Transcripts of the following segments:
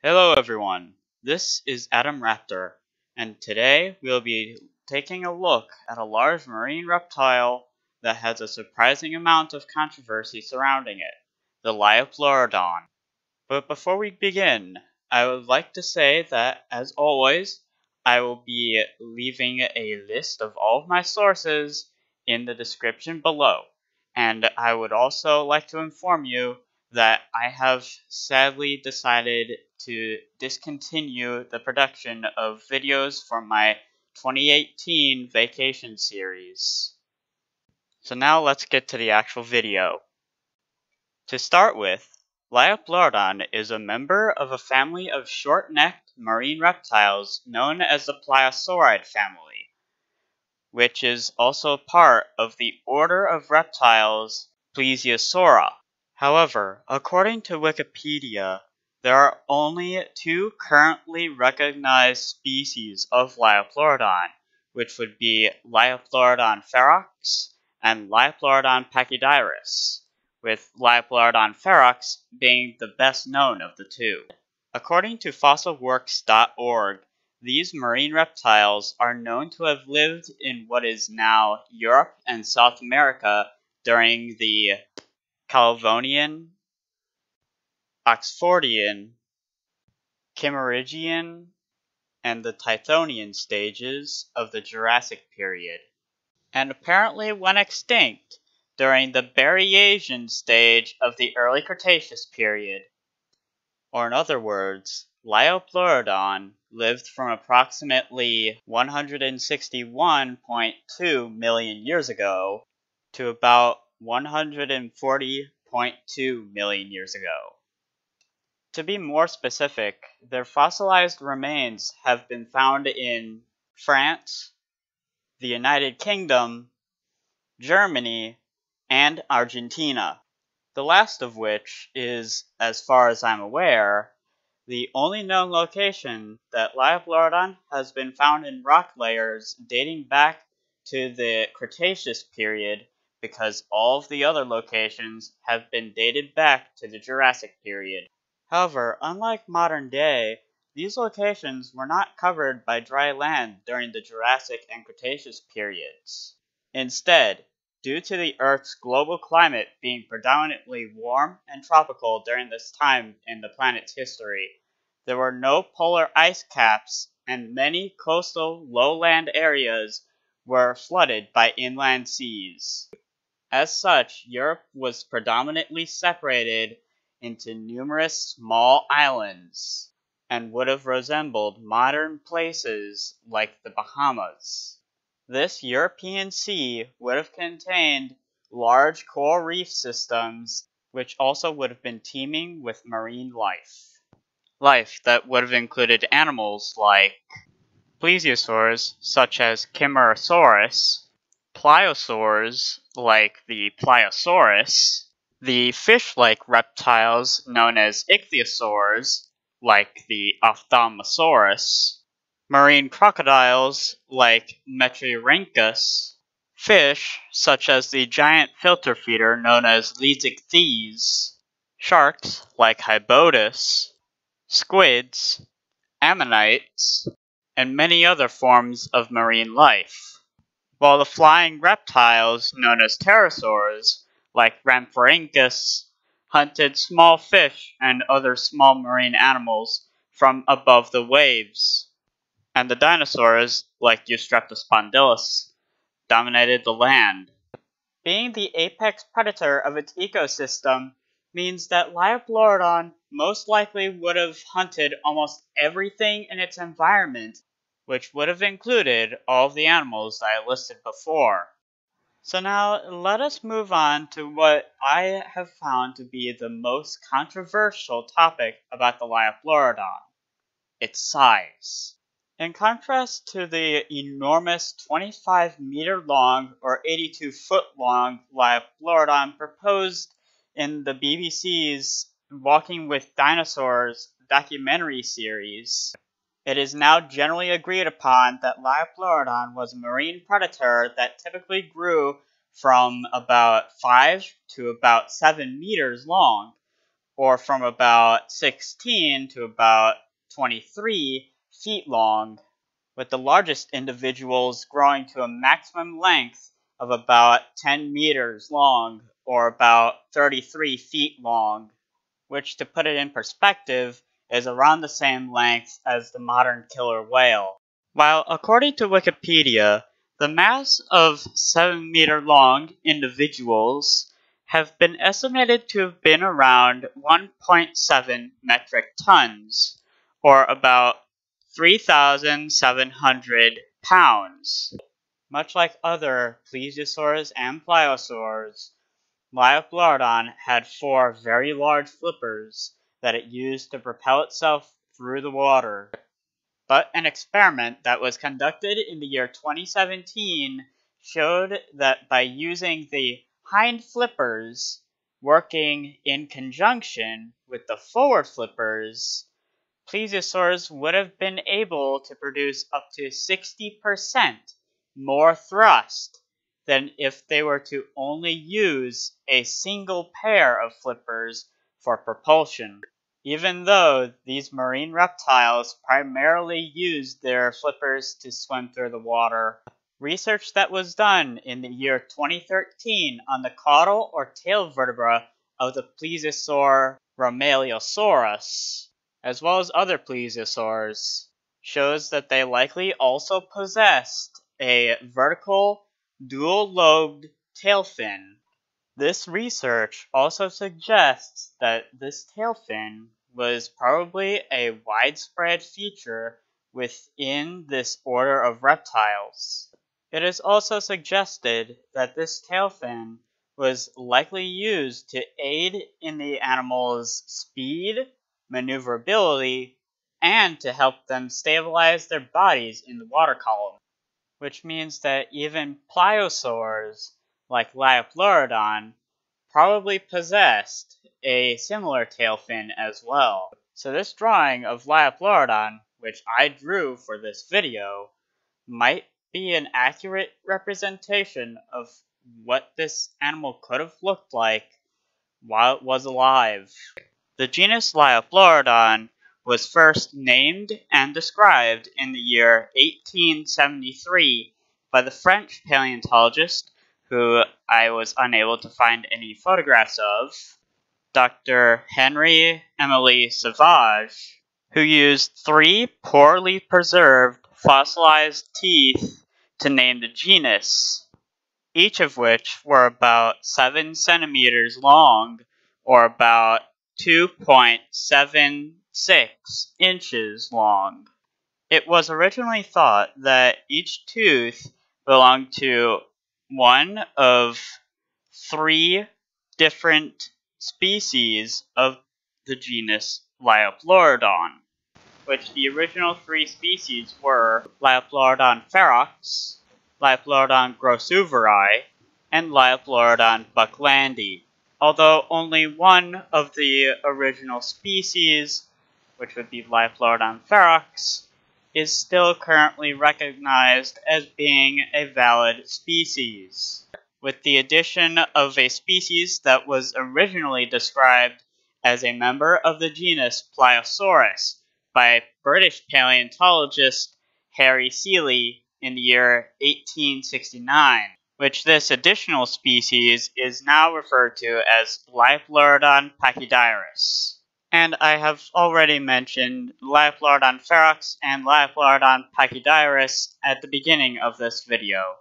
Hello everyone, this is Adam Raptor, and today we'll be taking a look at a large marine reptile that has a surprising amount of controversy surrounding it, the Liopleurodon. But before we begin, I would like to say that, as always, I will be leaving a list of all of my sources in the description below, and I would also like to inform you that I have sadly decided to discontinue the production of videos from my 2018 vacation series. So now let's get to the actual video. To start with, Liopleurodon is a member of a family of short-necked marine reptiles known as the Pliosaurid family, which is also part of the order of reptiles Plesiosauria. However, according to Wikipedia, there are only two currently recognized species of Liopleurodon, which would be Liopleurodon ferox and Liopleurodon pachydeirus, with Liopleurodon ferox being the best known of the two. According to fossilworks.org, these marine reptiles are known to have lived in what is now Europe and South America during the Callovian, Oxfordian, Kimmeridgian, and the Tithonian stages of the Jurassic period, and apparently went extinct during the Berriasian stage of the early Cretaceous period. Or in other words, Liopleurodon lived from approximately 161.2 million years ago to about 140.2 million years ago. To be more specific, their fossilized remains have been found in France, the United Kingdom, Germany, and Argentina. The last of which is, as far as I'm aware, the only known location that Liopleurodon has been found in rock layers dating back to the Cretaceous period because all of the other locations have been dated back to the Jurassic period. However, unlike modern day, these locations were not covered by dry land during the Jurassic and Cretaceous periods. Instead, due to the Earth's global climate being predominantly warm and tropical during this time in the planet's history, there were no polar ice caps and many coastal lowland areas were flooded by inland seas. As such, Europe was predominantly separated into numerous small islands and would have resembled modern places like the Bahamas. This European sea would have contained large coral reef systems which also would have been teeming with marine life. Life that would have included animals like plesiosaurs such as Kimmerosaurus, pliosaurs like the Pliosaurus, the fish-like reptiles known as ichthyosaurs like the Ophthalmosaurus, marine crocodiles like Metriorhynchus, fish such as the giant filter feeder known as Leedsichthys, sharks like Hybodus, squids, ammonites, and many other forms of marine life while the flying reptiles known as pterosaurs, like Rhamphorhynchus, hunted small fish and other small marine animals from above the waves, and the dinosaurs, like Eustreptospondylus, dominated the land. Being the apex predator of its ecosystem means that Liopleurodon most likely would have hunted almost everything in its environment which would have included all of the animals I listed before. So now let us move on to what I have found to be the most controversial topic about the Liopleurodon, its size. In contrast to the enormous 25 meter long or 82 foot long Liopleurodon proposed in the BBC's Walking with Dinosaurs documentary series, it is now generally agreed upon that Liopleurodon was a marine predator that typically grew from about 5 to about 7 meters long, or from about 16 to about 23 feet long, with the largest individuals growing to a maximum length of about 10 meters long or about 33 feet long, which, to put it in perspective, is around the same length as the modern killer whale. While, according to Wikipedia, the mass of 7 meter long individuals have been estimated to have been around 1.7 metric tons, or about 3,700 pounds. Much like other plesiosaurs and pliosaurs, Liopleurodon had four very large flippers that it used to propel itself through the water. But an experiment that was conducted in the year 2017 showed that by using the hind flippers working in conjunction with the forward flippers, plesiosaurs would have been able to produce up to 60% more thrust than if they were to only use a single pair of flippers for propulsion. Even though these marine reptiles primarily used their flippers to swim through the water, research that was done in the year 2013 on the caudal or tail vertebra of the plesiosaur Rhomaleosaurus, as well as other plesiosaurs, shows that they likely also possessed a vertical dual-lobed tail fin. This research also suggests that this tail fin was probably a widespread feature within this order of reptiles. It is also suggested that this tail fin was likely used to aid in the animal's speed, maneuverability, and to help them stabilize their bodies in the water column which means that even pliosaurs like Liopleurodon probably possessed a similar tail fin as well. So this drawing of Liopleurodon, which I drew for this video, might be an accurate representation of what this animal could have looked like while it was alive. The genus Liopleurodon was first named and described in the year 1873 by the French paleontologist, who I was unable to find any photographs of, Dr. Henry Emily Savage, who used three poorly preserved fossilized teeth to name the genus, each of which were about 7 centimeters long, or about 2.76 inches long. It was originally thought that each tooth belonged to one of three different species of the genus Liopleurodon, which the original three species were Liopleurodon ferox, Liopleurodon grossouvrei, and Liopleurodon bucklandi. Although only one of the original species which would be Liopleurodon ferox, is still currently recognized as being a valid species. With the addition of a species that was originally described as a member of the genus Pliosaurus by British paleontologist Harry Seeley in the year 1869, which this additional species is now referred to as Liopleurodon pachydeirus. And I have already mentioned Liopleurodon ferox and Liopleurodon pachydeirus at the beginning of this video.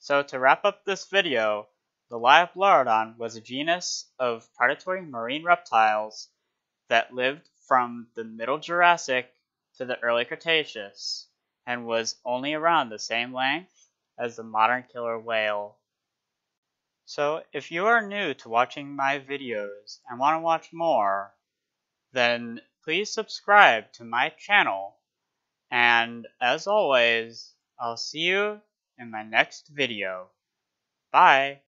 So to wrap up this video, the Liopleurodon was a genus of predatory marine reptiles that lived from the Middle Jurassic to the early Cretaceous and was only around the same length as the modern killer whale. So if you are new to watching my videos and want to watch more, then please subscribe to my channel. And as always, I'll see you in my next video. Bye!